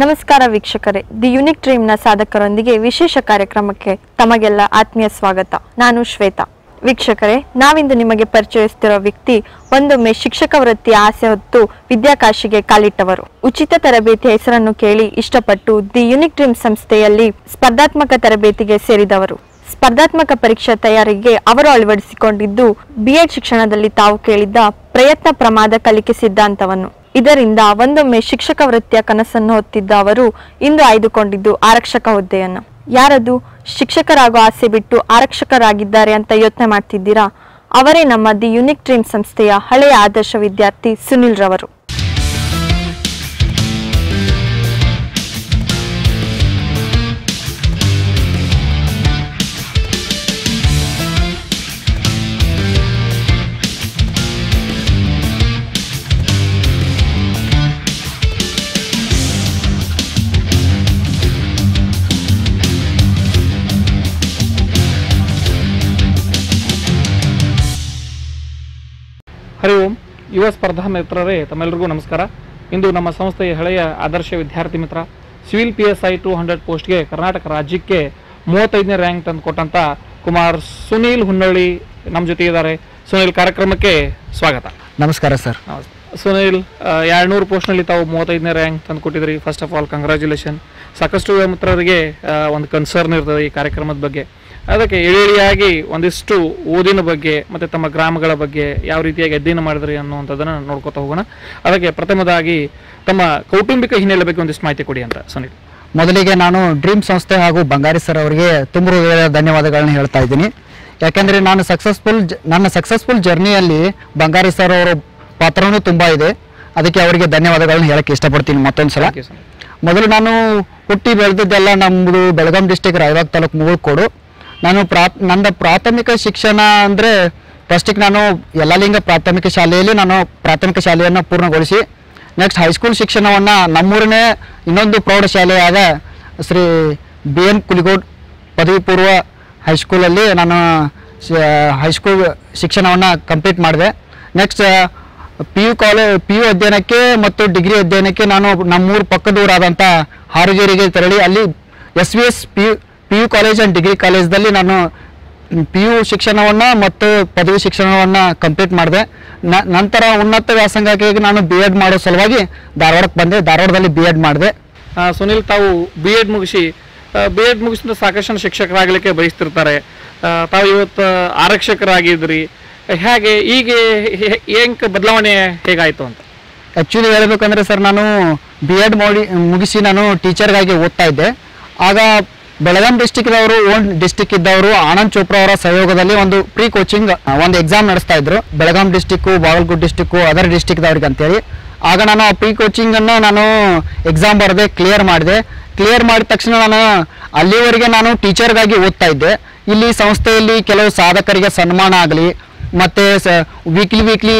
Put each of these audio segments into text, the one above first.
ನಮಸ್ಕಾರ ವೀಕ್ಷಕರೇ. ದಿ ಯುನಿಕ್ನ ಸಾಧಕರೊಂದಿಗೆ ವಿಶೇಷ ಕಾರ್ಯಕ್ರಮಕ್ಕೆ ತಮಗೆಲ್ಲ ಆತ್ಮೀಯ ಸ್ವಾಗತ. ನಾನು ಶ್ವೇತಾ. ವೀಕ್ಷಕರೇ, ನಾವಿಂದು ನಿಮಗೆ ಪರಿಚಯಿಸುತ್ತಿರುವ ವ್ಯಕ್ತಿ ಒಂದೊಮ್ಮೆ ಶಿಕ್ಷಕ ವೃತ್ತಿಯ ಆಸೆ ಹೊತ್ತು ವಿದ್ಯಾಕಾಶಿಗೆ ಕಾಲಿಟ್ಟವರು. ಉಚಿತ ತರಬೇತಿಯ ಹೆಸರನ್ನು ಕೇಳಿ ಇಷ್ಟಪಟ್ಟು ದಿ ಯುನಿಕ್ ಡ್ರೀಮ್ ಸಂಸ್ಥೆಯಲ್ಲಿ ಸ್ಪರ್ಧಾತ್ಮಕ ತರಬೇತಿಗೆ ಸೇರಿದವರು. ಸ್ಪರ್ಧಾತ್ಮಕ ಪರೀಕ್ಷಾ ತಯಾರಿಗೆ ಅವರು ಅಳವಡಿಸಿಕೊಂಡಿದ್ದು ಬಿಎಡ್ ಶಿಕ್ಷಣದಲ್ಲಿ ತಾವು ಕೇಳಿದ್ದ ಪ್ರಯತ್ನ ಪ್ರಮಾದ ಕಲಿಕೆ ಸಿದ್ಧಾಂತವನ್ನು. ಇದರಿಂದ ಒಂದೊಮ್ಮೆ ಶಿಕ್ಷಕ ವೃತ್ತಿಯ ಕನಸನ್ನು ಹೊತ್ತಿದ್ದ ಅವರು ಇಂದು ಆಯ್ದುಕೊಂಡಿದ್ದು ಆರಕ್ಷಕ ಹುದ್ದೆಯನ್ನು. ಯಾರದು? ಶಿಕ್ಷಕರಾಗೋ ಆಸೆ ಬಿಟ್ಟು ಆರಕ್ಷಕರಾಗಿದ್ದಾರೆ ಅಂತ ಯೋಚನೆ ಮಾಡ್ತಿದ್ದೀರಾ? ಅವರೇ ನಮ್ಮ ದಿ ಯುನಿಕ್ ಡ್ರೀಮ್ ಸಂಸ್ಥೆಯ ಹಳೆಯ ಆದರ್ಶ ವಿದ್ಯಾರ್ಥಿ ಸುನಿಲ್ ರವರು ಯುವ ಸ್ಪರ್ಧಾ ಮಿತ್ರರೇ ತಮ್ಮೆಲ್ಲರಿಗೂ ನಮಸ್ಕಾರ. ಇಂದು ನಮ್ಮ ಸಂಸ್ಥೆಯ ಹಳೆಯ ಆದರ್ಶ ವಿದ್ಯಾರ್ಥಿ ಮಿತ್ರ civil P S I two hundred ಪೋಸ್ಟ್ಗೆ ಕರ್ನಾಟಕ ರಾಜ್ಯಕ್ಕೆ ಮೂವತ್ತೈದನೇ ರ್ಯಾಂಕ್ ತಂದು ಕೊಟ್ಟಂತ ಕುಮಾರ್ ಸುನೀಲ್ ಹುನ್ನಳ್ಳಿ ನಮ್ಮ ಜೊತೆ ಇದ್ದಾರೆ. ಸುನೀಲ್ ಕಾರ್ಯಕ್ರಮಕ್ಕೆ ಸ್ವಾಗತ. ನಮಸ್ಕಾರ ಸರ್. ಸುನೀಲ್ ಎರಡ್ನೂರು ಪೋಸ್ಟ್ನಲ್ಲಿ ತಾವು ಮೂವತ್ತೈದನೇ ರ್ಯಾಂಕ್ ತಂದು ಕೊಟ್ಟಿದ್ರಿ ಫಸ್ಟ್ ಆಫ್ ಆಲ್ ಕಂಗ್ರ್ಯಾಚುಲೇಷನ್ ಸಾಕಷ್ಟು ಮಿತ್ರರಿಗೆ ಒಂದು ಕನ್ಸರ್ನ್ ಇರ್ತದೆ ಈ ಕಾರ್ಯಕ್ರಮದ ಬಗ್ಗೆ. ಅದಕ್ಕೆ ಎಳೆಯಾಗಿ ಒಂದಿಷ್ಟು ಓದಿನ ಬಗ್ಗೆ ಮತ್ತು ತಮ್ಮ ಗ್ರಾಮಗಳ ಬಗ್ಗೆ ಯಾವ ರೀತಿಯಾಗಿ ಅಧ್ಯಯನ ಮಾಡಿದ್ರಿ ಅನ್ನುವಂಥದ್ದನ್ನು ನೋಡ್ಕೋತಾ ಹೋಗೋಣ. ಅದಕ್ಕೆ ಪ್ರಥಮದಾಗಿ ತಮ್ಮ ಕೌಟುಂಬಿಕ ಹಿನ್ನೆಲೆ ಬಗ್ಗೆ ಒಂದಿಷ್ಟು ಮಾಹಿತಿ ಕೊಡಿ ಅಂತ ಸುನೀಲ್. ಮೊದಲಿಗೆ ನಾನು ಡ್ರೀಮ್ ಸಂಸ್ಥೆ ಹಾಗೂ ಬಂಗಾರಿ ಸರ್ ಅವರಿಗೆ ತುಂಬ ಧನ್ಯವಾದಗಳನ್ನ ಹೇಳ್ತಾ ಇದ್ದೀನಿ. ಯಾಕೆಂದರೆ ನಾನು ಸಕ್ಸಸ್ಫುಲ್ ನನ್ನ ಸಕ್ಸಸ್ಫುಲ್ ಜರ್ನಿಯಲ್ಲಿ ಬಂಗಾರಿ ಸರ್ ಅವರ ಪಾತ್ರವೂ ತುಂಬ ಇದೆ. ಅದಕ್ಕೆ ಅವರಿಗೆ ಧನ್ಯವಾದಗಳನ್ನ ಹೇಳಕ್ಕೆ ಇಷ್ಟಪಡ್ತೀನಿ ಮತ್ತೊಂದು ಸಲ. ಮೊದಲು ನಾನು ಹುಟ್ಟಿ ಬೆಳೆದಿದ್ದೆಲ್ಲ ನಮ್ಮದು ಬೆಳಗಾಂ ಡಿಸ್ಟಿಕ್ ರಾಯಬಾಗ್ ತಾಲೂಕು ಮುಗುಳ್ಕೋಡು. ನಾನು ಪ್ರಾ ನನ್ನ ಪ್ರಾಥಮಿಕ ಶಿಕ್ಷಣ ಅಂದರೆ ಫಸ್ಟಿಗೆ ನಾನು ಯಲ್ಲಾಲಿಂಗ ಪ್ರಾಥಮಿಕ ಶಾಲೆಯಲ್ಲಿ ನಾನು ಪ್ರಾಥಮಿಕ ಶಾಲೆಯನ್ನು ಪೂರ್ಣಗೊಳಿಸಿ ನೆಕ್ಸ್ಟ್ ಹೈಸ್ಕೂಲ್ ಶಿಕ್ಷಣವನ್ನು ನಮ್ಮೂರನೇ ಇನ್ನೊಂದು ಪ್ರೌಢಶಾಲೆಯಾದ ಶ್ರೀ ಬಿ ಎನ್ ಕುಲಿಗೋಡ್ ಪದವಿ ಪೂರ್ವ ಹೈಸ್ಕೂಲಲ್ಲಿ ನಾನು ಹೈಸ್ಕೂಲ್ ಶಿಕ್ಷಣವನ್ನು ಕಂಪ್ಲೀಟ್ ಮಾಡಿದೆ. Next P U college P U ಅಧ್ಯಯನಕ್ಕೆ ಮತ್ತು ಡಿಗ್ರಿ ಅಧ್ಯಯನಕ್ಕೆ ನಾನು ನಮ್ಮೂರು ಪಕ್ಕದೂರಾದಂಥ ಹಾರಗೇರಿಗೆ ತೆರಳಿ, ಅಲ್ಲಿ S V S P U P U college and degree ಕಾಲೇಜ್ದಲ್ಲಿ ನಾನು ಪಿ ಯು ಶಿಕ್ಷಣವನ್ನು ಮತ್ತು ಪದವಿ ಶಿಕ್ಷಣವನ್ನು ಕಂಪ್ಲೀಟ್ ಮಾಡಿದೆ. ನ ನಂತರ ಉನ್ನತ ವ್ಯಾಸಂಗಕ್ಕೆ ನಾನು ಬಿ ಎಡ್ ಮಾಡೋ ಸಲುವಾಗಿ ಧಾರವಾಡಕ್ಕೆ ಬಂದೆ. ಧಾರವಾಡದಲ್ಲಿ ಬಿ ಎಡ್ ಮಾಡಿದೆ. ಸುನಿಲ್ ತಾವು ಬಿ ಎಡ್ ಮುಗಿಸಿ ಬಿ ಎಡ್ ಮುಗಿಸಿದ ಸಾಕಷ್ಟು ಶಿಕ್ಷಕರಾಗಲಿಕ್ಕೆ ಬಯಸ್ತಿರ್ತಾರೆ. ತಾವು ಇವತ್ತು ಆರಕ್ಷಕರಾಗಿದ್ರಿ. ಹೇಗೆ ಈಗ ಹೆಂಗೆ ಬದಲಾವಣೆ ಹೇಗಾಯಿತು ಅಂತ? ಆ್ಯಕ್ಚುಲಿ ಹೇಳಬೇಕಂದ್ರೆ ಸರ್ ನಾನು ಬಿ ಎಡ್ ಮಾಡಿ ಮುಗಿಸಿ ನಾನು ಟೀಚರ್ಗಾಗಿ ಓದ್ತಾ ಇದ್ದೆ. ಆಗ ಬೆಳಗಾಂ ಡಿಸ್ಟಿಕ್ದವರು ಓನ್ ಡಿಸ್ಟಿಕ್ ಇದ್ದವರು, ಆನಂದ್ ಚೋಪ್ರಾ ಅವರ ಸಹಯೋಗದಲ್ಲಿ ಒಂದು ಪ್ರೀ ಕೋಚಿಂಗ್ ಒಂದು ಎಕ್ಸಾಮ್ ನಡೆಸ್ತಾ ಇದ್ರು. Belgaum district Bagalkot district other ಡಿಸ್ಟಿಕ್ದವ್ರಿಗೆ ಅಂತೇಳಿ. ಆಗ ನಾನು ಆ ಪ್ರೀ ಕೋಚಿಂಗನ್ನು ನಾನು ಎಕ್ಸಾಮ್ ಬರೆದೆ ಕ್ಲಿಯರ್ ಮಾಡಿದೆ. ಕ್ಲಿಯರ್ ಮಾಡಿದ ತಕ್ಷಣ ನಾನು ಅಲ್ಲಿವರೆಗೆ ನಾನು ಟೀಚರ್ಗಾಗಿ ಓದ್ತಾ ಇದ್ದೆ. ಇಲ್ಲಿ ಸಂಸ್ಥೆಯಲ್ಲಿ ಕೆಲವು ಸಾಧಕರಿಗೆ ಸನ್ಮಾನ ಆಗಲಿ, ಮತ್ತೆ ವೀಕ್ಲಿ ವೀಕ್ಲಿ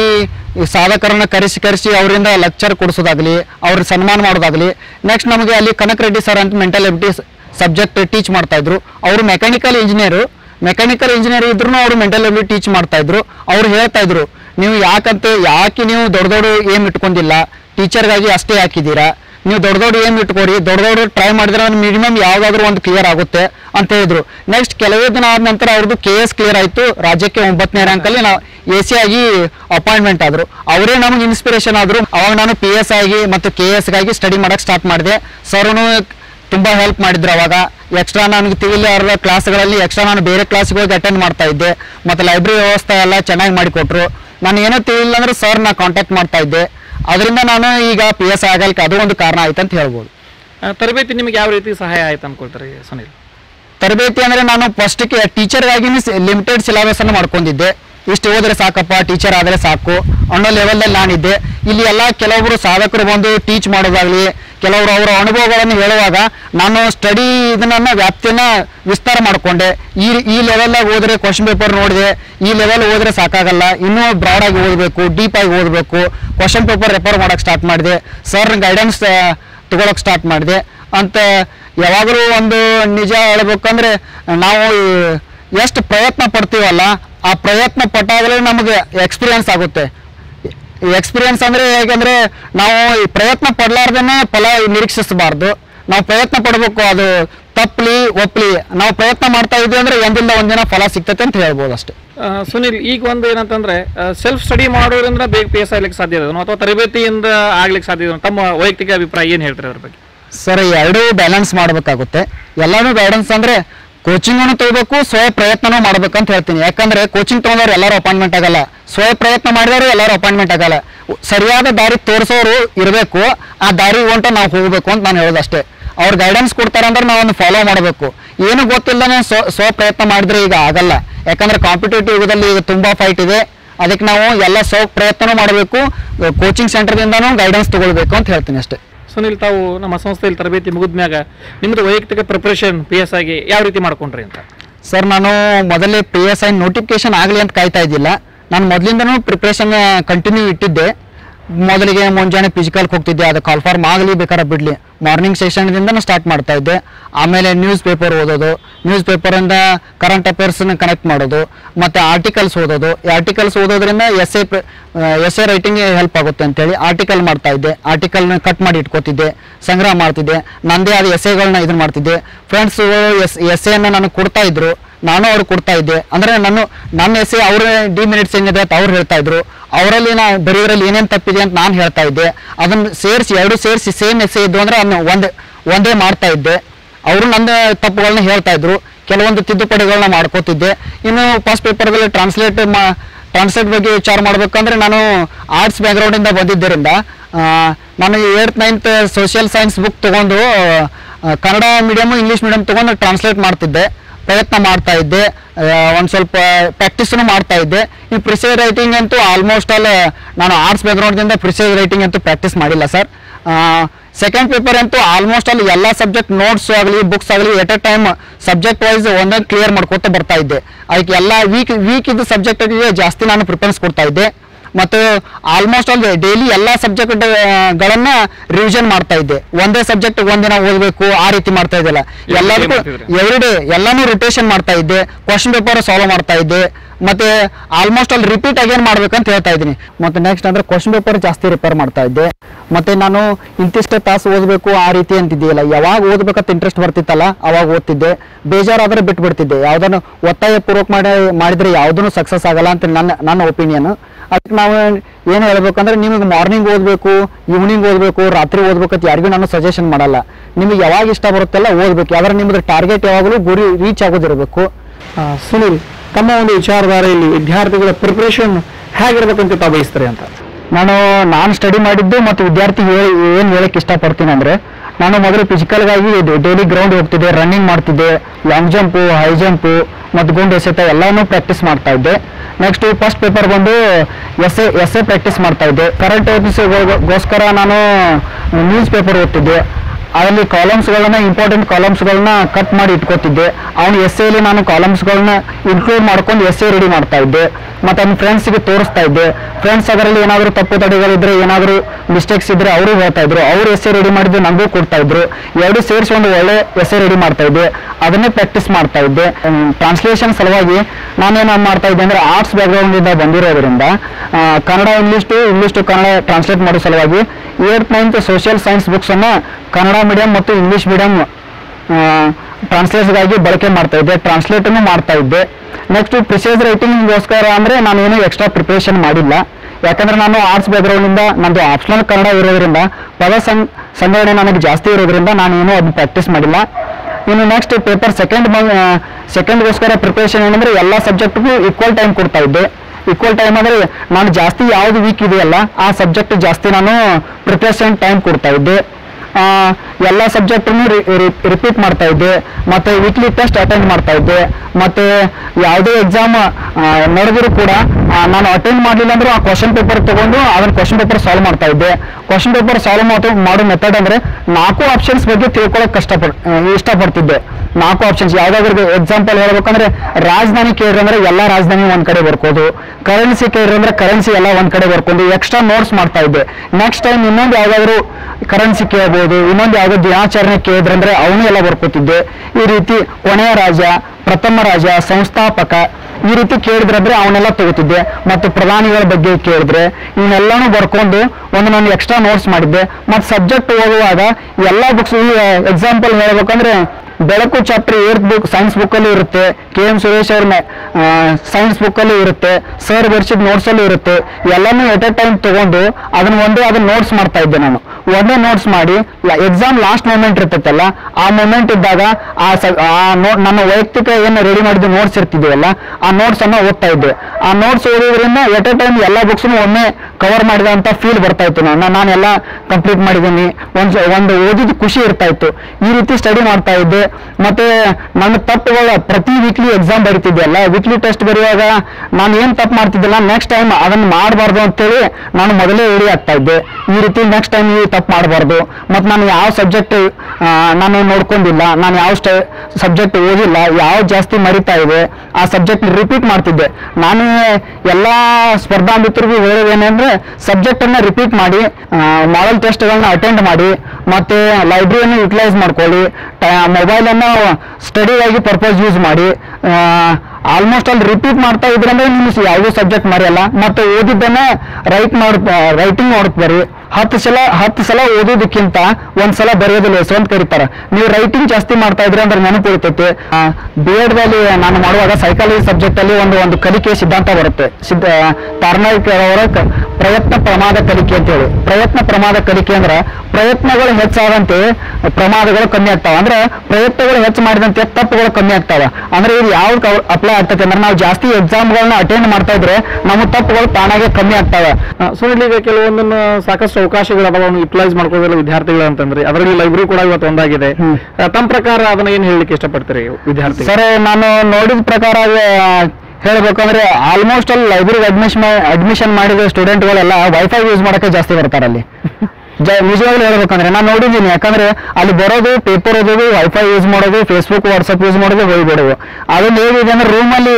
ಸಾಧಕರನ್ನ ಕರೆಸಿ ಕರೆಸಿ ಅವರಿಂದ ಲೆಕ್ಚರ್ ಕೊಡಿಸೋದಾಗಲಿ ಅವ್ರ ಸನ್ಮಾನ ಮಾಡೋದಾಗಲಿ. ನೆಕ್ಸ್ಟ್ ನಮಗೆ ಅಲ್ಲಿ ಕನಕ್ ರೆಡ್ಡಿ ಸರ್ ಅಂತ ಮೆಂಟಲ್ ಎಬಿಲಿಟಿ ಸಬ್ಜೆಕ್ಟ್ ಟೀಚ್ ಮಾಡ್ತಾ ಇದ್ರು. ಅವರು ಮೆಕ್ಯಾನಿಕಲ್ ಇಂಜಿನಿಯರು ಮೆಕ್ಯಾನಿಕಲ್ ಇಂಜಿನಿಯರ್ ಇದ್ರು ಅವರು ಮೆಂಟಲ್ ಎಬಿಲಿಟಿ ಟೀಚ್ ಮಾಡ್ತಾ ಇದ್ರು. ಅವ್ರು ಹೇಳ್ತಾ ಇದ್ರು, ನೀವು ಯಾಕಂತ, ಯಾಕೆ ನೀವು ದೊಡ್ಡ ದೊಡ್ಡ ಏಮ್ ಇಟ್ಕೊಂಡಿಲ್ಲ? ಟೀಚರ್ಗಾಗಿ ಅಷ್ಟೇ ಹಾಕಿದ್ದೀರಾ? ನೀವು ದೊಡ್ಡ ದೊಡ್ಡ ಏಮ್ ಇಟ್ಕೊಡಿ ದೊಡ್ಡ ದೊಡ್ಡ ಟ್ರೈ ಮಾಡಿದ್ರೆ ಮಿನಿಮಮ್ ಯಾವಾಗಾದ್ರೂ ಒಂದು ಕ್ಲಿಯರ್ ಆಗುತ್ತೆ. ಅಂತ ಹೇಳಿದ್ರು. ನೆಕ್ಸ್ಟ್ ಕೆಲವೇ ದಿನ ಆದ ನಂತರ ಅವ್ರದ್ದು ಕೆ ಎಸ್ ಕ್ಲಿಯರ್ ಆಯಿತು. ರಾಜ್ಯಕ್ಕೆ ಒಂಬತ್ತನೇ ರ್ಯಾಂಕಲ್ಲಿ ನಾವು ಎ ಸಿ ಆಗಿ ಅಪಾಯಿಂಟ್ಮೆಂಟ್ ಆದರು. ಅವರೇ ನಮಗೆ ಇನ್ಸ್ಪಿರೇಷನ್ ಆದರು. ಅವಾಗ ನಾನು ಪಿ ಎಸ್ ಆಗಿ ಮತ್ತು ಕೆ ಎಸ್ಗಾಗಿ ಸ್ಟಡಿ ಮಾಡೋಕ್ಕೆ ಸ್ಟಾರ್ಟ್ ಮಾಡಿದೆ. ಸರ್ನು ತುಂಬ ಹೆಲ್ಪ್ ಮಾಡಿದ್ರು ಅವಾಗ. ಎಕ್ಸ್ಟ್ರಾ ನನಗೆ ಕ್ಲಾಸ್ ಕ್ಲಾಸ್ಗಳಲ್ಲಿ ಎಕ್ಸ್ಟ್ರಾ ನಾನು ಬೇರೆ ಕ್ಲಾಸ್ಗೆ ಹೋಗಿ ಅಟೆಂಡ್ ಮಾಡ್ತಾ ಇದ್ದೆ. ಮತ್ತು ಲೈಬ್ರರಿ ವ್ಯವಸ್ಥೆ ಎಲ್ಲ ಚೆನ್ನಾಗಿ ಮಾಡಿಕೊಟ್ರು. ನಾನು ಏನೋ ತಿಳಿಲಿಲ್ಲ ಅಂದ್ರೆ ಸರ್ ನಾ ಕಾಂಟ್ಯಾಕ್ಟ್ ಮಾಡ್ತಾ ಇದ್ದೆ. ಅದರಿಂದ ನಾನು ಈಗ ಪಿ ಎಸ್ ಆಗಲಿಕ್ಕೆ ಅದು ಒಂದು ಕಾರಣ ಆಯ್ತು ಅಂತ ಹೇಳ್ಬೋದು. ತರಬೇತಿ ನಿಮಗೆ ಯಾವ ರೀತಿ ಸಹಾಯ ಆಯ್ತು ಅನ್ಕೊಳ್ತಾರೆ ಸುನೀಲ್? ತರಬೇತಿ ಅಂದರೆ ನಾನು ಫಸ್ಟಿಗೆ ಟೀಚರ್ಗಾಗಿನೇ ಲಿಮಿಟೆಡ್ ಸಿಲೆಬಸನ್ನು ಮಾಡ್ಕೊಂಡಿದ್ದೆ. ಇಷ್ಟು ಹೋದ್ರೆ ಸಾಕಪ್ಪ ಟೀಚರ್ ಆದರೆ ಸಾಕು ಅನ್ನೋ ಲೆವೆಲ್ನಲ್ಲಿ ನಾನಿದ್ದೆ. ಇಲ್ಲಿ ಎಲ್ಲ ಕೆಲವೊಬ್ಬರು ಸಾಧಕರು ಬಂದು ಟೀಚ್ ಮಾಡೋದಾಗಲಿ ಕೆಲವರು ಅವರ ಅನುಭವಗಳನ್ನು ಹೇಳುವಾಗ ನಾನು ಸ್ಟಡಿ ಇದನ್ನ ವ್ಯಾಪ್ತಿಯನ್ನ ವಿಸ್ತಾರ ಮಾಡಿಕೊಂಡೆ. ಈ ಈ ಲೆವೆಲ್ಲಾಗ ಹೋದ್ರೆ ಕ್ವಶನ್ ಪೇಪರ್ ನೋಡಿದೆ. ಈ ಲೆವೆಲ್ ಹೋದ್ರೆ ಸಾಕಾಗಲ್ಲ. ಇನ್ನೂ ಬ್ರಾಡ್ ಆಗಿ ಓದಬೇಕು ಡೀಪ್ ಆಗಿ ಓದಬೇಕು. ಕ್ವಶನ್ ಪೇಪರ್ ರೆಫರ್ ಮಾಡೋಕ್ಕೆ ಸ್ಟಾರ್ಟ್ ಮಾಡಿದೆ. ಸರ್ ಗೈಡೆನ್ಸ್ ತಗೊಳಕ್ ಸ್ಟಾರ್ಟ್ ಮಾಡಿದೆ. ಅಂತ ಯಾವಾಗಲೂ ಒಂದು ನಿಜ ಹೇಳ್ಬೇಕಂದ್ರೆ ನಾವು ಎಷ್ಟು ಪ್ರಯತ್ನ ಪಡ್ತೀವಲ್ಲ, ಆ ಪ್ರಯತ್ನ ಪಟ್ಟಾಗಲೇ ನಮಗೆ ಎಕ್ಸ್ಪೀರಿಯನ್ಸ್ ಆಗುತ್ತೆ. ಎಕ್ಸ್ಪೀರಿಯನ್ಸ್ ಅಂದ್ರೆ ಹೇಗೆಂದ್ರೆ ನಾವು ಈ ಪ್ರಯತ್ನ ಪಡ್ಲಾರ್ದೇನೆ ಫಲ ನಿರೀಕ್ಷಿಸಬಾರ್ದು. ನಾವು ಪ್ರಯತ್ನ ಪಡಬೇಕು ಅದು ತಪ್ಪಲಿ ಒಪ್ಪಲಿ ನಾವು ಪ್ರಯತ್ನ ಮಾಡ್ತಾ ಇದ್ವಿ ಅಂದ್ರೆ ಒಂದಿಲ್ಲ ಒಂದಿನ ಫಲ ಸಿಗ್ತೈತೆ ಅಂತ ಹೇಳ್ಬೋದು ಅಷ್ಟೇ. ಸುನಿಲ್ ಈಗ ಒಂದು ಏನಂತಂದ್ರೆ ಸೆಲ್ಫ್ ಸ್ಟಡಿ ಮಾಡೋದ್ರಿಂದ ಬೇಗ ಪಿ ಎಸ್ ಆಗ್ಲಿಕ್ಕೆ ಸಾಧ್ಯ ಇದನ್ನು ಅಥವಾ ತರಬೇತಿಯಿಂದ ಆಗ್ಲಿಕ್ಕೆ ಸಾಧ್ಯ ಇದನ್ನು ತಮ್ಮ ವೈಯಕ್ತಿಕ ಅಭಿಪ್ರಾಯ ಏನು ಹೇಳ್ತಾರೆ ಅದ್ರ ಬಗ್ಗೆ? ಸರ್ ಎರಡೂ ಬ್ಯಾಲೆನ್ಸ್ ಮಾಡಬೇಕಾಗುತ್ತೆ. ಎಲ್ಲನೂ ಬ್ಯಾಲೆನ್ಸ್ ಅಂದ್ರೆ ಕೋಚಿಂಗನ್ನು ತಗೋಬೇಕು ಸ್ವಯಂ ಪ್ರಯತ್ನನೂ ಮಾಡ್ಬೇಕಂತ ಹೇಳ್ತೀನಿ. ಯಾಕಂದ್ರೆ ಕೋಚಿಂಗ್ ತಗೊಂಡವ್ರು ಎಲ್ಲರೂ ಅಪಾಯಿಂಟ್ಮೆಂಟ್ ಆಗಲ್ಲ. ಸ್ವಯ ಪ್ರಯತ್ನ ಮಾಡಿದವರು ಎಲ್ಲರೂ ಅಪಾಯಿಂಟ್ಮೆಂಟ್ ಆಗಲ್ಲ. ಸರಿಯಾದ ದಾರಿ ತೋರಿಸೋರು ಇರಬೇಕು ಆ ದಾರಿ ಹೊಂಟ ನಾವು ಹೋಗಬೇಕು ಅಂತ ನಾನು ಹೇಳೋದಷ್ಟೇ ಅವ್ರು ಗೈಡೆನ್ಸ್ ಕೊಡ್ತಾರೆ ಅಂದ್ರೆ ನಾವು ಒಂದು ಫಾಲೋ ಮಾಡಬೇಕು. ಏನು ಗೊತ್ತಿಲ್ಲದೇ ಸ್ವ ಸ್ವ ಪ್ರಯತ್ನ ಮಾಡಿದ್ರೆ ಈಗ ಆಗಲ್ಲ. ಯಾಕಂದ್ರೆ ಕಾಂಪಿಟೇಟಿವ್ ಯುಗದಲ್ಲಿ ಈಗ ತುಂಬಾ ಫೈಟ್ ಇದೆ. ಅದಕ್ಕೆ ನಾವು ಎಲ್ಲ ಸ್ವ ಪ್ರಯತ್ನವೂ ಮಾಡಬೇಕು ಕೋಚಿಂಗ್ ಸೆಂಟರ್ದಿಂದನೂ ಗೈಡೆನ್ಸ್ ತೊಗೊಳ್ಬೇಕು ಅಂತ ಹೇಳ್ತೀನಿ ಅಷ್ಟೇ. ಸುನಿಲ್ ತಾವು ನಮ್ಮ ಸಂಸ್ಥೆಯಲ್ಲಿ ತರಬೇತಿ ಮುಗಿದ್ಮ್ಯಾಗ ನಿಮ್ದು ವೈಯಕ್ತಿಕ ಪ್ರಿಪ್ರೇಷನ್ ಪಿ ಎಸ್ ಆಗಿ ಯಾವ ರೀತಿ ಮಾಡ್ಕೊಂಡ್ರಿ ಅಂತ? ಸರ್ ನಾನು ಮೊದಲೇ ಪಿ ಎಸ್ ಐ ನೋಟಿಫಿಕೇಶನ್ ಆಗಲಿ ಅಂತ ಕಾಯ್ತಾ ಇದ್ದಿಲ್ಲ. ನಾನು ಮೊದಲಿಂದನೂ ಪ್ರಿಪ್ರೇಷನ್ ಕಂಟಿನ್ಯೂ ಇಟ್ಟಿದ್ದೆ. ಮೊದಲಿಗೆ ಮುಂಜಾನೆ ಫಿಸಿಕಲ್ಗೆ ಹೋಗ್ತಿದ್ದೆ. ಅದು ಕಾಲ್ಫಾರ್ಮ್ ಆಗಲಿ ಬೇಕಾದ್ರೆ ಬಿಡಲಿ. ಮಾರ್ನಿಂಗ್ ಸೆಷನ್ದಿಂದ ಸ್ಟಾರ್ಟ್ ಮಾಡ್ತಾ ಇದ್ದೆ. ಆಮೇಲೆ ನ್ಯೂಸ್ ಪೇಪರ್ ಓದೋದು ನ್ಯೂಸ್ ಪೇಪರಿಂದ ಕರೆಂಟ್ ಅಫೇರ್ಸ್ನ ಕನೆಕ್ಟ್ ಮಾಡೋದು. ಮತ್ತು ಆರ್ಟಿಕಲ್ಸ್ ಓದೋದು. ಈ ಆರ್ಟಿಕಲ್ಸ್ ಓದೋದ್ರಿಂದ S A S A writing help ಆಗುತ್ತೆ ಅಂತೇಳಿ ಆರ್ಟಿಕಲ್ ಮಾಡ್ತಾ ಇದ್ದೆ. ಆರ್ಟಿಕಲ್ನ ಕಟ್ ಮಾಡಿ ಇಟ್ಕೋತಿದ್ದೆ. ಸಂಗ್ರಹ ಮಾಡ್ತಿದ್ದೆ. ನಂದೇ ಆದ ಎಗಳನ್ನ ಇದನ್ನ ಮಾಡ್ತಿದ್ದೆ. ಫ್ರೆಂಡ್ಸ್ ಎಸ್ ಎಸ್ ಎನ್ನು ನನಗೆ ಕೊಡ್ತಾ ಇದ್ರು. ನಾನು ಅವ್ರು ಕೊಡ್ತಾ ಇದ್ದೆ. ಅಂದ್ರೆ ನಾನು, ನನ್ನ ಎಸ್ ಅವ್ರ ಡಿ ಮಿನಿಟ್ಸ್ ಏನಿದೆ ಅಂತ ಅವ್ರು ಹೇಳ್ತಾ ಇದ್ರು. ಅವರಲ್ಲಿ ನಾ ಬರೆಯೋರಲ್ಲಿ ಏನೇನು ತಪ್ಪಿದೆ ಅಂತ ನಾನು ಹೇಳ್ತಾ ಇದ್ದೆ. ಅದನ್ನ ಸೇರಿಸಿ, ಎರಡು ಸೇರಿಸಿ ಸೇಮ್ ಎಸ್ ಇದ್ದು ಅಂದ್ರೆ ಅದನ್ನು ಒಂದೇ ಒಂದೇ ಮಾಡ್ತಾ ಇದ್ದೆ. ಅವರು ನನ್ನ ತಪ್ಪುಗಳನ್ನ ಹೇಳ್ತಾ ಇದ್ರು. ಕೆಲವೊಂದು ತಿದ್ದುಪಡಿಗಳನ್ನ ಮಾಡ್ಕೋತಿದ್ದೆ. ಇನ್ನು ಫಸ್ಟ್ ಪೇಪರ್ಗಳಲ್ಲಿ ಟ್ರಾನ್ಸ್ಲೇಟ್ ಮಾ ಟ್ರಾನ್ಸ್ಲೇಟ್ ಬಗ್ಗೆ ವಿಚಾರ ಮಾಡ್ಬೇಕಂದ್ರೆ ನಾನು ಆರ್ಟ್ಸ್ ಬ್ಯಾಕ್ಗ್ರೌಂಡಿಂದ ಬಂದಿದ್ದರಿಂದ ನಾನು eighth ninth social science book ತೊಗೊಂಡು ಕನ್ನಡ ಮೀಡಿಯಮು ಇಂಗ್ಲೀಷ್ ಮೀಡಿಯಮ್ ತೊಗೊಂಡು ಟ್ರಾನ್ಸ್ಲೇಟ್ ಮಾಡ್ತಿದ್ದೆ. ಪ್ರಯತ್ನ ಮಾಡ್ತಾ ಇದ್ದೆ. ಒಂದು ಸ್ವಲ್ಪ ಪ್ರಾಕ್ಟೀಸನ್ನು ಮಾಡ್ತಾ ಇದ್ದೆ. ಈ ಪ್ರಿಸೈಸ್ ರೈಟಿಂಗ್ ಅಂತೂ ಆಲ್ಮೋಸ್ಟ್ ಆಲ್ ನಾನು ಆರ್ಟ್ಸ್ ಬ್ಯಾಕ್ಗ್ರೌಂಡ್ದಿಂದ ಪ್ರಿಸೈಸ್ ರೈಟಿಂಗ್ ಅಂತೂ ಪ್ರಾಕ್ಟೀಸ್ ಮಾಡಿಲ್ಲ ಸರ್ ಸೆಕೆಂಡ್ ಪೇಪರ್ ಅಂತೂ ಆಲ್ಮೋಸ್ಟ್ ಅಲ್ಲಿ ಎಲ್ಲ ಸಬ್ಜೆಕ್ಟ್ ನೋಟ್ಸ್ ಆಗಲಿ ಬುಕ್ಸ್ ಆಗಲಿ at a time subject wise ಒಂದೊಂದು ಕ್ಲಿಯರ್ ಮಾಡ್ಕೊತ ಬರ್ತಾ ಇದ್ದೆ. ಅದಕ್ಕೆ ಎಲ್ಲ ವೀಕ್ ವೀಕ್ ಇದ್ದ ಸಬ್ಜೆಕ್ಟ್ಗೆ ಜಾಸ್ತಿ ನಾನು ಪ್ರಿಫರೆನ್ಸ್ ಕೊಡ್ತಾ ಇದ್ದೆ. ಮತ್ತು ಆಲ್ಮೋಸ್ಟ್ ಆಲ್ ಡೈಲಿ ಎಲ್ಲ ಸಬ್ಜೆಕ್ಟ್ಗಳನ್ನು ರಿವಿಷನ್ ಮಾಡ್ತಾ ಇದ್ದೆ. ಒಂದೇ ಸಬ್ಜೆಕ್ಟ್ ಒಂದಿನ ಓದಬೇಕು ಆ ರೀತಿ ಮಾಡ್ತಾ ಇದ್ದಿಲ್ಲ. ಎಲ್ಲದಕ್ಕೂ? ಎವ್ರಿ ಡೇ ಎಲ್ಲಾನು ರೊಟೇಷನ್ ಮಾಡ್ತಾ ಇದ್ದೆ ಕ್ವಶನ್ ಪೇಪರ್ ಸಾಲ್ವ್ ಮಾಡ್ತಾ ಇದ್ದೆ ಮತ್ತೆ ಆಲ್ಮೋಸ್ಟ್ ಅಲ್ಲಿ ರಿಪೀಟ್ ಅಗೇನ್ ಮಾಡ್ಬೇಕಂತ ಹೇಳ್ತಾ ಇದ್ದೀನಿ. ಮತ್ತೆ ನೆಕ್ಸ್ಟ್ ಅಂದ್ರೆ ಕ್ವಶನ್ ಪೇಪರ್ ಜಾಸ್ತಿ ರಿಪೇರ್ ಮಾಡ್ತಾ ಇದ್ದೆ. ಮತ್ತೆ ನಾನು ಇಂತಿಷ್ಟು ತಾಸು ಓದಬೇಕು ಆ ರೀತಿ ಅಂತಿದ್ದೀಯಲ್ಲ. ಯಾವಾಗ ಓದ್ಬೇಕಂತ ಇಂಟ್ರೆಸ್ಟ್ ಬರ್ತಿತ್ತಲ್ಲ ಅವಾಗ ಓದ್ತಿದ್ದೆ. ಬೇಜಾರಾದ್ರೆ ಬಿಟ್ಬಿಡ್ತಿದ್ದೆ. ಯಾವ್ದನ್ನು ಒತ್ತಾಯ ಪೂರ್ವಕ ಮಾಡಿ ಮಾಡಿದ್ರೆ ಯಾವುದೂ ಸಕ್ಸಸ್ ಆಗಲ್ಲ ಅಂತ ನನ್ನ ನನ್ನ ಒಪಿನಿಯನ್ ಅದಕ್ಕೆ ನಾವು ಏನು ಹೇಳ್ಬೇಕಂದ್ರೆ ನಿಮಗೆ ಮಾರ್ನಿಂಗ್ ಓದಬೇಕು ಈವ್ನಿಂಗ್ ಓದಬೇಕು, ರಾತ್ರಿ ಓದ್ಬೇಕಂತ ಯಾರಿಗೂ ನಾನು ಸಜೆಷನ್ ಮಾಡಲ್ಲ. ನಿಮಗೆ ಯಾವಾಗ ಇಷ್ಟ ಬರುತ್ತಲ್ಲ ಓದಬೇಕು. ಯಾವ್ದಾರ ನಿಮ್ಮದು ಟಾರ್ಗೆಟ್ ಯಾವಾಗಲೂ ಗುರಿ ರೀಚ್ ಆಗೋದಿರಬೇಕು. ಸುನೀಲ್, ತಮ್ಮ ಒಂದು ವಿಚಾರಧಾರೆಯಲ್ಲಿ ವಿದ್ಯಾರ್ಥಿಗಳ ಪ್ರಿಪ್ರೇಷನ್ ಹೇಗಿರ್ಬೇಕಂತ ತಾವು ಬಯಸ್ತಾರೆ ಅಂತ? ನಾನು ನಾನು ಸ್ಟಡಿ ಮಾಡಿದ್ದು ಮತ್ತು ವಿದ್ಯಾರ್ಥಿ ಏನು ಹೇಳಕ್ಕೆ ಇಷ್ಟಪಡ್ತೀನಿ ಅಂದರೆ, ನಾನು ಮೊದಲು ಫಿಸಿಕಲ್ಗಾಗಿ ಡೈಲಿ ಗ್ರೌಂಡ್ ಹೋಗ್ತಿದ್ದೆ ರನ್ನಿಂಗ್ ಮಾಡ್ತಿದ್ದೆ ಲಾಂಗ್ ಜಂಪು ಹೈ ಜಂಪು ಮತ್ತು ಗುಂಡು ಎಸೆತ ಎಲ್ಲನೂ ಪ್ರಾಕ್ಟೀಸ್ ಮಾಡ್ತಾ ಇದ್ದೆ. ನೆಕ್ಸ್ಟ್ ಫಸ್ಟ್ ಪೇಪರ್ ಬಂದು S A S A practice ಮಾಡ್ತಾ ಇದ್ದೆ. ಕರೆಂಟ್ ಗೋಸ್ಕರ ನಾನು ನ್ಯೂಸ್ ಪೇಪರ್ ಓದ್ತಿದ್ದೆ. ಅದರಲ್ಲಿ ಕಾಲಮ್ಸ್ಗಳನ್ನ ಇಂಪಾರ್ಟೆಂಟ್ ಕಾಲಮ್ಸ್ಗಳನ್ನ ಕಟ್ ಮಾಡಿ ಇಟ್ಕೋತಿದ್ದೆ. ಅವನ ಎಸ್ ಎಲ್ಲಿ ನಾನು ಕಾಲಮ್ಸ್ಗಳನ್ನ ಇನ್ಕ್ಲೂಡ್ ಮಾಡ್ಕೊಂಡು ಎಸ್ ಎ ರೆಡಿ ಮಾಡ್ತಾ ಇದ್ದೆ. ಮತ್ತು ಅವ್ನ ಫ್ರೆಂಡ್ಸ್ಗೆ ತೋರಿಸ್ತಾ ಇದ್ದೆ. ಫ್ರೆಂಡ್ಸ್ ಅದರಲ್ಲಿ ಏನಾದರೂ ತಪ್ಪು ತಡೆಗಳಿದ್ರೆ, ಏನಾದರೂ ಮಿಸ್ಟೇಕ್ಸ್ ಇದ್ರೆ ಅವರು ಹೇಳ್ತಾ ಇದ್ರು. ಅವ್ರು ಎಸ್ ಎ ರೆಡಿ ಮಾಡಿದ್ದು ನನಗೂ ಕೊಡ್ತಾ ಇದ್ರು. ಎರಡು ಸೇರಿಸಿ ಒಂದು ಒಳ್ಳೆ ಎಸ್ ಎ ರೆಡಿ ಮಾಡ್ತಾ ಇದ್ದೆ. ಅದನ್ನೇ ಪ್ರಾಕ್ಟೀಸ್ ಮಾಡ್ತಾ ಇದ್ದೆ. ಟ್ರಾನ್ಸ್ಲೇಷನ್ ಸಲುವಾಗಿ ನಾನೇನು ಮಾಡ್ತಾ ಇದ್ದೆ ಅಂದರೆ ಆರ್ಟ್ಸ್ ಬ್ಯಾಕ್ಗ್ರೌಂಡಿಂದ ಬಂದಿರೋದ್ರಿಂದ Kannada, English to English to Kannada translate ಮಾಡೋ ಸಲುವಾಗಿ ಏಟ್ ನೈನ್ತ್ ಸೋಷಿಯಲ್ ಸೈನ್ಸ್ ಬುಕ್ಸನ್ನು ಕನ್ನಡ ಮೀಡಿಯಂ ಮತ್ತು ಇಂಗ್ಲೀಷ್ ಮೀಡಿಯಂ ಟ್ರಾನ್ಸ್ಲೇಟ್ಗಾಗಿ ಬಳಕೆ ಮಾಡ್ತಾ ಇದ್ದೆ ಟ್ರಾನ್ಸ್ಲೇಟನ್ನು ಮಾಡ್ತಾ ಇದ್ದೆ. ನೆಕ್ಸ್ಟ್ ರೈಟಿಂಗ್ ರೈಟಿಂಗ್ಗೋಸ್ಕರ ಅಂದರೆ ನಾನು ಏನು ಎಕ್ಸ್ಟ್ರಾ ಪ್ರಿಪ್ರೇಷನ್ ಮಾಡಿಲ್ಲ. ಯಾಕಂದ್ರೆ ನಾನು ಆರ್ಟ್ಸ್ ಬ್ಯಾಕ್ಗ್ರೌಂಡಿಂದ ನಂದು ಆಪ್ಷನಲ್ ಕನ್ನಡ ಇರೋದ್ರಿಂದ, ಪದ ಸಂಗ್ರಹಣೆ ನನಗೆ ಜಾಸ್ತಿ ಇರೋದ್ರಿಂದ ನಾನು ಏನೂ ಅದನ್ನ ಪ್ರಾಕ್ಟೀಸ್ ಮಾಡಿಲ್ಲ. ಇನ್ನು ನೆಕ್ಸ್ಟ್ ಪೇಪರ್ ಸೆಕೆಂಡ್ ಸೆಕೆಂಡ್ಗೋಸ್ಕರ ಪ್ರಿಪ್ರೇಷನ್ ಏನಂದ್ರೆ ಎಲ್ಲ ಸಬ್ಜೆಕ್ಟ್ಗೂ ಈಕ್ವಲ್ ಟೈಮ್ ಕೊಡ್ತಾ ಇದ್ದೆ. ಈಕ್ವಲ್ ಟೈಮ್ ಅಂದರೆ ನಾನು ಜಾಸ್ತಿ ಯಾವ್ದು ವೀಕ್ ಇದೆಯಲ್ಲ, ಆ ಸಬ್ಜೆಕ್ಟ್ ಜಾಸ್ತಿ ನಾನು ಪ್ರಿಪ್ರೇಷನ್ ಟೈಮ್ ಕೊಡ್ತಾ ಇದ್ದೆ. ಎಲ್ಲ ಸಬ್ಜೆಕ್ಟನ್ನು ರಿಪೀಟ್ ಮಾಡ್ತಾ ಇದ್ದೆ. ಮತ್ತೆ ವೀಕ್ಲಿ ಟೆಸ್ಟ್ ಅಟೆಂಡ್ ಮಾಡ್ತಾ ಇದ್ದೆ. ಮತ್ತೆ ಯಾವುದೇ ಎಕ್ಸಾಮ್ ನಡೆದರೂ ಕೂಡ ನಾನು ಅಟೆಂಡ್ ಮಾಡಲಿಲ್ಲ ಅಂದ್ರೆ ಆ ಕ್ವಶನ್ ಪೇಪರ್ ತೊಗೊಂಡು ಅದನ್ನ ಕ್ವಶನ್ ಪೇಪರ್ ಸಾಲ್ವ್ ಮಾಡ್ತಾ ಇದ್ದೆ. ಕ್ವಶನ್ ಪೇಪರ್ ಸಾಲ್ವ್ ಮಾಡೋ ಮಾಡೋ ಮೆಥಡ್ ಅಂದ್ರೆ ನಾಲ್ಕು ಆಪ್ಷನ್ಸ್ ಬಗ್ಗೆ ತಿಳ್ಕೊಳಕ್ ಕಷ್ಟಪಡ್, ಇಷ್ಟಪಡ್ತಿದ್ದೆ. ನಾಲ್ಕು ಆಪ್ಷನ್ಸ್ ಯಾವ್ದಾದ್ರು ಎಕ್ಸಾಂಪಲ್ ಹೇಳ್ಬೇಕಂದ್ರೆ ರಾಜಧಾನಿ ಕೇಳಿದ್ರೆ ಅಂದ್ರೆ ಎಲ್ಲಾ ರಾಜಧಾನಿ ಒಂದ್ ಕಡೆ ಬರ್ಕೋದು ಕರೆನ್ಸಿ ಕೇಳಿದ್ರೆ ಅಂದ್ರೆ ಕರೆನ್ಸಿ ಎಲ್ಲ ಒಂದ್ ಕಡೆ ಬರ್ಕೊಂಡು ಎಕ್ಸ್ಟ್ರಾ ನೋಟ್ಸ್ ಮಾಡ್ತಾ ಇದ್ದೆ. ನೆಕ್ಸ್ಟ್ ಟೈಮ್ ಇನ್ನೊಂದು ಯಾವ್ದಾದ್ರು ಕರೆನ್ಸಿ ಕೇಳ್ಬೋದು, ಇನ್ನೊಂದು ಯಾವ್ದೋ ದಿನಾಚರಣೆ ಕೇಳಿದ್ರೆ ಅಂದ್ರೆ ಅವನು ಎಲ್ಲ ಬರ್ಕೋತಿದ್ದೆ. ಈ ರೀತಿ ಕೊನೆಯ ರಾಜ ಪ್ರಥಮ ರಾಜ ಸಂಸ್ಥಾಪಕ ಈ ರೀತಿ ಕೇಳಿದ್ರಂದ್ರೆ ಅವನ್ನೆಲ್ಲ ತಗೋತಿದ್ದೆ. ಮತ್ತು ಪ್ರಧಾನಿಗಳ ಬಗ್ಗೆ ಕೇಳಿದ್ರೆ ಇವನ್ನೆಲ್ಲಾನು ಬರ್ಕೊಂಡು ಒಂದು ನಾನು ಎಕ್ಸ್ಟ್ರಾ ನೋಟ್ಸ್ ಮಾಡಿದ್ದೆ. ಮತ್ತು ಸಬ್ಜೆಕ್ಟ್ ಓದುವಾಗ ಎಲ್ಲ ಬುಕ್ಸ್ ಈ ಎಕ್ಸಾಂಪಲ್ ಹೇಳ್ಬೇಕಂದ್ರೆ ಬೆಳಕು ಚಾಪ್ಟರ್ ಏರ್ತ್ ಬುಕ್, ಸೈನ್ಸ್ ಬುಕ್ಕಲ್ಲೂ ಇರುತ್ತೆ. ಕೆ ಎಂ ಸುರೇಶ್ ಅವ್ರ ಸೈನ್ಸ್ ಬುಕ್ಕಲ್ಲೂ ಇರುತ್ತೆ. ಸರ್ ಬರ್ಸಿದ ನೋಟ್ಸಲ್ಲೂ ಇರುತ್ತೆ. ಎಲ್ಲನೂ ಎಟ್ ಎ ಟೈಮ್ ತಗೊಂಡು ಅದನ್ನ ಒಂದು, ಅದನ್ನ ನೋಟ್ಸ್ ಮಾಡ್ತಾ ಇದ್ದೆ ನಾನು. ಒಂದೇ ನೋಟ್ಸ್ ಮಾಡಿ ಎಕ್ಸಾಮ್ ಲಾಸ್ಟ್ ಮೂಮೆಂಟ್ ಇರ್ತೈತಲ್ಲ, ಆ ಮೂಮೆಂಟ್ ಇದ್ದಾಗ ಆ ನಮ್ಮ ವೈಯಕ್ತಿಕ ಏನು ರೆಡಿ ಮಾಡಿದ ನೋಟ್ಸ್ ಇರ್ತಿದ್ದೀವಲ್ಲ ಆ ನೋಟ್ಸ್ ಅನ್ನ ಓದ್ತಾ ಇದ್ದೆ. ಆ ನೋಟ್ಸ್ ಓದೋದ್ರಿಂದ ಎಟ್ ಎ ಟೈಮ್ ಎಲ್ಲ ಬುಕ್ಸ್ನು ಒಮ್ಮೆ ಕವರ್ ಮಾಡಿದ ಅಂತ ಫೀಲ್ ಬರ್ತಾ ಇತ್ತು ನಾನು ನಾನೆಲ್ಲ ಕಂಪ್ಲೀಟ್ ಮಾಡಿದ್ದೀನಿ. ಒಂದು ಒಂದು ಓದಿದ ಖುಷಿ ಇರ್ತಾ ಇತ್ತು. ಈ ರೀತಿ ಸ್ಟಡಿ ಮಾಡ್ತಾ ಇದ್ದೆ. ಮತ್ತೆ ನನ್ನ ತಪ್ಪುಗಳ ಪ್ರತಿ ವೀಕ್ಲಿ ಎಕ್ಸಾಮ್ ಬರೀತಿದ್ದೆ ಅಲ್ಲ ವೀಕ್ಲಿ ಟೆಸ್ಟ್ ಬರೆಯುವಾಗ ನಾನು ಏನು ತಪ್ಪು ಮಾಡ್ತಿದ್ದಿಲ್ಲ ನೆಕ್ಸ್ಟ್ ಟೈಮ್ ಅದನ್ನ ಮಾಡಬಾರ್ದು ಅಂತೇಳಿ ನಾನು ಮೊದಲೇ ರೆಡಿ ಆಗ್ತಾ ಇದ್ದೆ. ಈ ರೀತಿ ನೆಕ್ಸ್ಟ್ ಟೈಮ್ ಈ ತಪ್ಪು ಮಾಡಬಾರ್ದು. ಮತ್ತು ನಾನು ಯಾವ ಸಬ್ಜೆಕ್ಟ್ ನಾನು ನೋಡ್ಕೊಂಡಿಲ್ಲ, ನಾನು ಯಾವ ಸಬ್ಜೆಕ್ಟ್ ಓದಿಲ್ಲ, ಯಾವ ಜಾಸ್ತಿ ಮರಿತಾ ಇದೆ, ಆ ಸಬ್ಜೆಕ್ಟ್ ರಿಪೀಟ್ ಮಾಡ್ತಿದ್ದೆ. ನಾನು ಎಲ್ಲ ಸ್ಪರ್ಧಾ ಮಿತ್ರರಿಗೂ ಹೇಳೋದೇನೆಂದ್ರೆ ಸಬ್ಜೆಕ್ಟನ್ನು ರಿಪೀಟ್ ಮಾಡಿ ಮಾಡೆಲ್ ಟೆಸ್ಟ್ಗಳನ್ನ ಅಟೆಂಡ್ ಮಾಡಿ, ಮತ್ತೆ ಲೈಬ್ರರಿಯನ್ನು ಯುಟಿಲೈಸ್ ಮಾಡ್ಕೊಳ್ಳಿ ಮೊಬೈಲ್ ಅನ್ನು ಸ್ಟಡಿಯಾಗಿ ಪರ್ಪಸ್ ಯೂಸ್ ಮಾಡಿ ಆಲ್ಮೋಸ್ಟ್ ಅಲ್ಲಿ ರಿಪೀಟ್ ಮಾಡ್ತಾ ಇದ್ರಂದ್ರೆ ನಿಮ್ಗೆ ಯಾವುದೇ ಸಬ್ಜೆಕ್ಟ್ ಮರೆಯಲ್ಲ. ಮತ್ತೆ ಓದಿದ್ದನ್ನ ರೈಟ್ ಮಾಡ್ ರೈಟಿಂಗ್ ನೋಡಕ್ ಬರ್ರಿ ಹತ್ತು ಸಲ ಹತ್ತು ಸಲ ಓದೋದಕ್ಕಿಂತ ಒಂದ್ ಸಲ ಬರೆಯೋದು ಲೇಸು ಅಂತ ಕರೀತಾರ. ನೀವು ರೈಟಿಂಗ್ ಜಾಸ್ತಿ ಮಾಡ್ತಾ ಇದ್ರೆ ಅಂದ್ರೆ ನೆನಪು ಉಳಿತೈತಿ ಬಿ ದಲ್ಲಿ ನಾನು ಮಾಡುವಾಗ ಸೈಕಾಲಜಿ ಸಬ್ಜೆಕ್ಟ್ ಅಲ್ಲಿ ಒಂದು ಒಂದು ಕಲಿಕೆ ಸಿದ್ಧಾಂತ ಬರುತ್ತೆ. ಸಿದ್ಧ ತಾರ್ನಾಯ್ಕ ಅವರ ಪ್ರಯತ್ನ ಪ್ರಮಾದ ಕಲಿಕೆ ಅಂತ ಹೇಳಿ. ಪ್ರಯತ್ನ ಪ್ರಮಾದ ಕಲಿಕೆ ಅಂದ್ರೆ ಪ್ರಯತ್ನಗಳು ಹೆಚ್ಚಾದಂತೆ ಪ್ರಮಾದಗಳು ಕಮ್ಮಿ ಆಗ್ತಾವ. ಅಂದ್ರೆ ಪ್ರಯತ್ನಗಳು ಹೆಚ್ಚು ಮಾಡಿದಂತೆ ತಪ್ಪುಗಳು ಕಮ್ಮಿ ಆಗ್ತಾವ. ಅಂದ್ರೆ ಇದು ಯಾವ ಅಪ್ಲೈ ಆಗ್ತೈತೆ. ಅಂದ್ರೆ ನಾವು ಜಾಸ್ತಿ ಎಕ್ಸಾಮ್ಗಳನ್ನ ಅಟೆಂಡ್ ಮಾಡ್ತಾ ಇದ್ರೆ ನಮ್ಮ ತಪ್ಪುಗಳು ತಾನಾಗೆ ಕಮ್ಮಿ ಆಗ್ತವೆ. ಸೊ ಇಲ್ಲಿ ಕೆಲವೊಂದನ್ನು ಸಾಕಷ್ಟು ಅವಕಾಶಗಳು ಅದಾವ ಯುಟಿಲೈಸ್ ಮಾಡ್ಕೋದಿಲ್ಲ ವಿದ್ಯಾರ್ಥಿಗಳು ಅಂತಂದ್ರೆ ಅದರಲ್ಲಿ ಲೈಬ್ರರಿ ಕೂಡ ಇವತ್ತು ಒಂದಾಗಿದೆ. ತಮ್ಮ ಪ್ರಕಾರ ಅದನ್ನ ಏನ್ ಹೇಳಲಿಕ್ಕೆ ಇಷ್ಟಪಡ್ತೀರಿ ವಿದ್ಯಾರ್ಥಿ ಸರ್ ನಾನು ನೋಡಿದ ಪ್ರಕಾರ ಹೇಳ್ಬೇಕಂದ್ರೆ ಆಲ್ಮೋಸ್ಟ್ ಅಲ್ಲಿ ಲೈಬ್ರರಿ ಅಡ್ಮಿಷನ್ ಅಡ್ಮಿಷನ್ ಮಾಡಿದ ಸ್ಟೂಡೆಂಟ್ಗಳೆಲ್ಲ ವೈಫೈ ಯೂಸ್ ಮಾಡಕ್ಕೆ ಜಾಸ್ತಿ ಬರ್ತಾರೆ ಅಲ್ಲಿ. ನಿಜವಾಗ್ಲೂ ಹೇಳ್ಬೇಕಂದ್ರೆ ನಾನು ನೋಡಿದ್ದೀನಿ, ಯಾಕಂದ್ರೆ ಅಲ್ಲಿ ಬರೋದು ಪೇಪರ್ ಓದೋದು ವೈಫೈ ಯೂಸ್ ಮಾಡೋದು ಫೇಸ್ಬುಕ್ ವಾಟ್ಸಪ್ ಯೂಸ್ ಮಾಡೋದು ಹೋಗ್ಬಿಡೋದು. ಅದನ್ನ ಹೇಗಿದೆ ಅಂದ್ರೆ ರೂಮಲ್ಲಿ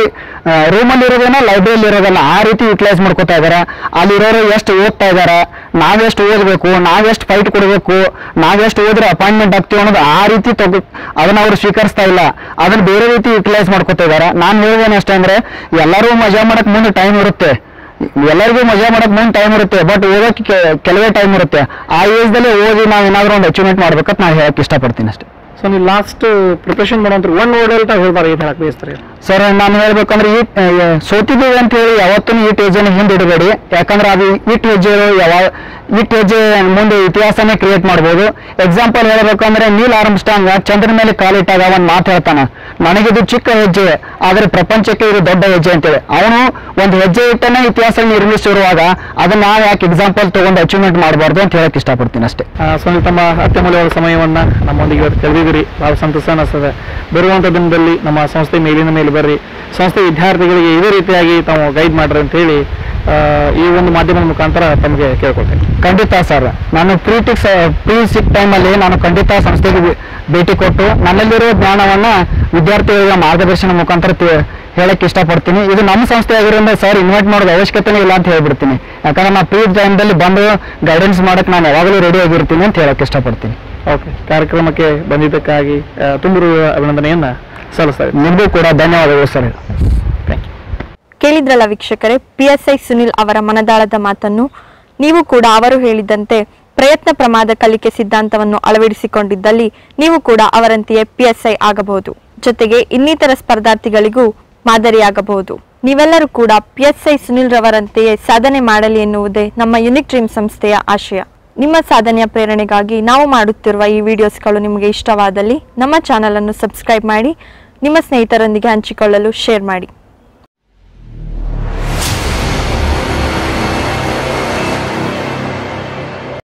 ರೂಮಲ್ಲಿ ಇರೋದೇನ ಲೈಬ್ರರಿಲಿ ಇರೋದಲ್ಲ, ಆ ರೀತಿ ಯುಟಿಲೈಸ್ ಮಾಡ್ಕೋತಾ ಇದಾರೆ. ಅಲ್ಲಿರೋರು ಎಷ್ಟು ಓದ್ತಾ ಇದಾರೆ, ನಾವೆಷ್ಟು ಓದಬೇಕು, ನಾವೆಷ್ಟು ಫೈಟ್ ಕೊಡಬೇಕು, ನಾವೆಷ್ಟು ಓದ್ರೆ ಅಪಾಯಿಂಟ್ಮೆಂಟ್ ಆಗ್ತೀವಿ ಅನ್ನೋದು ಆ ರೀತಿ ತಗೋ ಅದನ್ನ ಅವ್ರು ಸ್ವೀಕರಿಸ್ತಾ ಇಲ್ಲ. ಅದನ್ನ ಬೇರೆ ರೀತಿ ಯುಟಿಲೈಸ್ ಮಾಡ್ಕೋತಾ ಇದಾರೆ. ನಾನು ಹೇಳೋದೇನು ಅಷ್ಟೇ ಅಂದ್ರೆ ಎಲ್ಲರೂ ಮಜಾ ಮಾಡಕ್ ಮುಂದೆ ಟೈಮ್ ಇರುತ್ತೆ. ಎಲ್ಲರಿಗೂ ಮಜಾ ಮಾಡಕ್ ಮುಂದೆ ಟೈಮ್ ಇರುತ್ತೆ ಬಟ್ ಓದೋಕೆ ಕೆ- ಕೆಲವೇ ಟೈಮ್ ಇರುತ್ತೆ. ಆ ಏಜ್ದಲ್ಲಿ ಓದಿ ನಾವು ಏನಾದ್ರೂ ಒಂದು ಅಚೀವ್ಮೆಂಟ್ ಮಾಡ್ಬೇಕಂತ ನಾನು ಹೇಳಕ್ ಇಷ್ಟಪಡ್ತೀನಿ ಅಷ್ಟೇ. ಸೊ ನೀವು ಲಾಸ್ಟ್ ಪ್ರಿಪ್ರೇಷನ್ ಮಾಡೋಂತ ಒನ್ ವರ್ಡ್ ಅಂತ ಹೇಳ್ಬಾರ ಏನು ಹೇಳಕ್ ಬಯಸ್ತಾರೆ? ಸರ್ ನಾನು ಹೇಳ್ಬೇಕಂದ್ರೆ ಈ ಸೋತಿದ್ದೀವಿ ಅಂತ ಹೇಳಿ ಯಾವತ್ತೂ ಈ ಹಿಂದೆ ಹಿಂದಿಡಬೇಡಿ. ಯಾಕಂದ್ರೆ ಅದು ಈ ಟೇಜ್ ಯಾವ ಇಟ್ ಹೆಜ್ಜೆ ಮುಂದೆ ಇತಿಹಾಸನೇ ಕ್ರಿಯೇಟ್ ಮಾಡ್ಬೋದು. ಎಕ್ಸಾಂಪಲ್ ಅಂದ್ರೆ ನೀಲ್ ಆರ್ಮ್ಸ್ಟಾಂಗ್ ಚಂದ್ರನ ಮೇಲೆ ಕಾಲಿಟ್ಟಾಗ ಒಂದು ಮಾತು ಹೇಳ್ತಾನೆ. ನನಗಿದು ಚಿಕ್ಕ ಹೆಜ್ಜೆ, ಆದ್ರೆ ಪ್ರಪಂಚಕ್ಕೆ ಇದು ದೊಡ್ಡ ಹೆಜ್ಜೆ ಅಂತೇಳಿ. ಅವನು ಒಂದು ಹೆಜ್ಜೆ ಇಟ್ಟನೆ ಇತಿಹಾಸ ನಿರ್ಮಿಸಿರುವಾಗ ಅದನ್ನ ನಾವು ಯಾಕೆ ಎಕ್ಸಾಂಪಲ್ ತಗೊಂಡು ಅಚೀವ್ಮೆಂಟ್ ಮಾಡಬಾರ್ದು ಅಂತ ಹೇಳಕ್ ಇಷ್ಟಪಡ್ತೀನಿ ಅಷ್ಟೇ. ಸುನಿಲ್ ತಮ್ಮ ಅತ್ಯಮೂಲ್ಯವಾದ ಸಮಯವನ್ನ ನಮ್ಮೊಂದಿಗೆ ಇವತ್ತು ಬಹಳ ಸಂತಸ ಅನಿಸ್ತದೆ. ಬರುವಂತ ದಿನದಲ್ಲಿ ನಮ್ಮ ಸಂಸ್ಥೆ ಮೇಲಿನ ಮೇಲೆ ಬರ್ರಿ. ಸಂಸ್ಥೆ ವಿದ್ಯಾರ್ಥಿಗಳಿಗೆ ಇದೇ ರೀತಿಯಾಗಿ ತಾವು ಗೈಡ್ ಮಾಡ್ರಿ ಅಂತ ಹೇಳಿ ಈ ಒಂದು ಮಾಧ್ಯಮದ ಮುಖಾಂತರ ತಮಗೆ ಕೇಳ್ಕೊಳ್ತೇನೆ. ಖಂಡಿತ ಸರ್ ನಾನು ಪ್ರೀ ಟಿಕ್ಸ್ ಪ್ರೀ ಸಿಕ್ ಟೈಮಲ್ಲಿ ನಾನು ಖಂಡಿತ ಸಂಸ್ಥೆಗೆ ಭೇಟಿ ಕೊಟ್ಟು ನನ್ನಲ್ಲಿರೋ ಜ್ಞಾನವನ್ನ ವಿದ್ಯಾರ್ಥಿಗಳಿಗೆ ಮಾರ್ಗದರ್ಶನ ಮುಖಾಂತರ ಹೇಳಕ್ಕೆ ಹೇಳಕ್ ಇಷ್ಟಪಡ್ತೀನಿ. ಇದು ನಮ್ಮ ಸಂಸ್ಥೆ ಆಗಿರೋದ್ರಿಂದ ಸರ್ ಇನ್ವೈಟ್ ಮಾಡೋದು ಅವಶ್ಯಕತೆನೇ ಇಲ್ಲ ಅಂತ ಹೇಳ್ಬಿಡ್ತೀನಿ. ಯಾಕಂದ್ರೆ ನಾ ಪ್ರೀ ಟೈಮ್ದಲ್ಲಿ ಬಂದು ಗೈಡೆನ್ಸ್ ಮಾಡಕ್ಕೆ ನಾನು ಯಾವಾಗಲೂ ರೆಡಿ ಆಗಿರ್ತೀನಿ ಅಂತ ಹೇಳಕ್ಕೆ ಇಷ್ಟಪಡ್ತೀನಿ. ಓಕೆ ಕಾರ್ಯಕ್ರಮಕ್ಕೆ ಬಂದಿದ್ದಕ್ಕಾಗಿ ತುಂಬಿರುವ ಅಭಿನಂದನೆಯನ್ನು ಅಭಿನಂದನೆಯನ್ನ ಸಲ್ಲಿಸ್ತಾ ಇದ್ದೀನಿ ನಿಮಗೂ ಕೂಡ ಧನ್ಯವಾದಗಳು ಸರ್. ಥ್ಯಾಂಕ್ ಯು ಕೇಳಿದ್ರಲ್ಲ ವೀಕ್ಷಕರೇ ಪಿ ಎಸ್ ಐ ಸುನಿಲ್ ಅವರ ಮನದಾಳದ ಮಾತನ್ನು? ನೀವು ಕೂಡ ಅವರು ಹೇಳಿದಂತೆ ಪ್ರಯತ್ನ ಪ್ರಮಾದ ಕಲಿಕೆ ಸಿದ್ಧಾಂತವನ್ನು ಅಳವಡಿಸಿಕೊಂಡಿದ್ದಲ್ಲಿ ನೀವು ಕೂಡ ಅವರಂತೆಯೇ ಪಿ ಎಸ್ ಐ ಆಗಬಹುದು. ಜೊತೆಗೆ ಇನ್ನಿತರ ಸ್ಪರ್ಧಾರ್ಥಿಗಳಿಗೂ ಮಾದರಿಯಾಗಬಹುದು. ನೀವೆಲ್ಲರೂ ಕೂಡ ಪಿ ಎಸ್ ಐ ಸುನಿಲ್ ರವರಂತೆಯೇ ಸಾಧನೆ ಮಾಡಲಿ ಎನ್ನುವುದೇ ನಮ್ಮ ಯುನಿಕ್ ಡ್ರೀಮ್ ಸಂಸ್ಥೆಯ ಆಶಯ. ನಿಮ್ಮ ಸಾಧನೆಯ ಪ್ರೇರಣೆಗಾಗಿ ನಾವು ಮಾಡುತ್ತಿರುವ ಈ ವಿಡಿಯೋಸ್ಗಳು ನಿಮಗೆ ಇಷ್ಟವಾದಲ್ಲಿ ನಮ್ಮ ಚಾನಲ್ ಅನ್ನು ಸಬ್ಸ್ಕ್ರೈಬ್ ಮಾಡಿ, ನಿಮ್ಮ ಸ್ನೇಹಿತರೊಂದಿಗೆ ಹಂಚಿಕೊಳ್ಳಲು ಶೇರ್ ಮಾಡಿ.